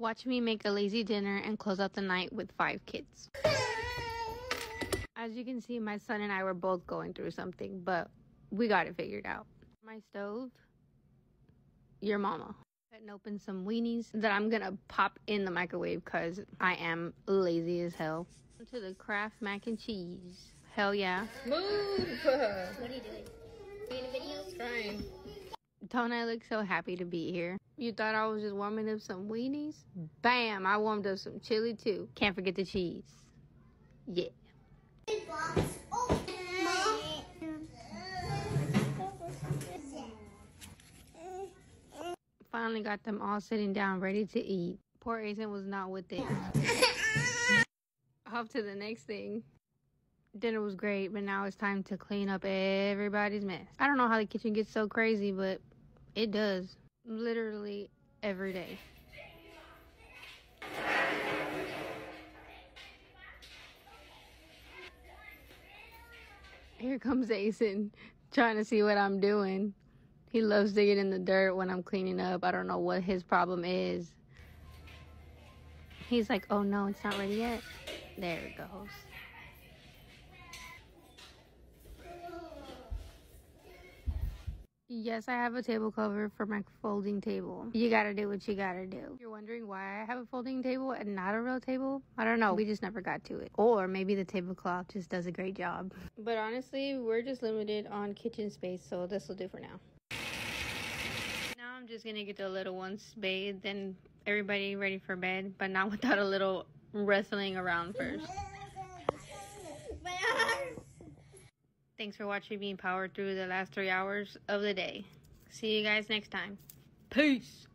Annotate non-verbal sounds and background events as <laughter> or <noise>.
Watch me make a lazy dinner and close out the night with five kids. As you can see, my son and I were both going through something, but we got it figured out. My stove, your mama. Cutting open some weenies that I'm gonna pop in the microwave because I am lazy as hell. To the Kraft mac and cheese. Hell yeah. Move! <laughs> What are you doing? Are you in a video? Trying. Don't I look so happy to be here? You thought I was just warming up some weenies? Bam! I warmed up some chili too. Can't forget the cheese. Yeah. Finally got them all sitting down ready to eat. Poor Aizen was not with it. <laughs> Off to the next thing. Dinner was great, but now it's time to clean up everybody's mess. I don't know how the kitchen gets so crazy, but it does. Literally every day. Here comes Asen trying to see what I'm doing. He loves digging in the dirt when I'm cleaning up. I don't know what his problem is. He's like, oh no, it's not ready yet. There it goes. Yes, I have a table cover for my folding table. You gotta do what you gotta do. You're wondering why I have a folding table and not a real table? I don't know. We just never got to it. Or maybe the tablecloth just does a great job. But honestly, we're just limited on kitchen space, so this will do for now. Now I'm just gonna get the little ones bathed and everybody ready for bed, but not <laughs> without a little wrestling around first. Thanks for watching me power through the last three hours of the day. See you guys next time. Peace.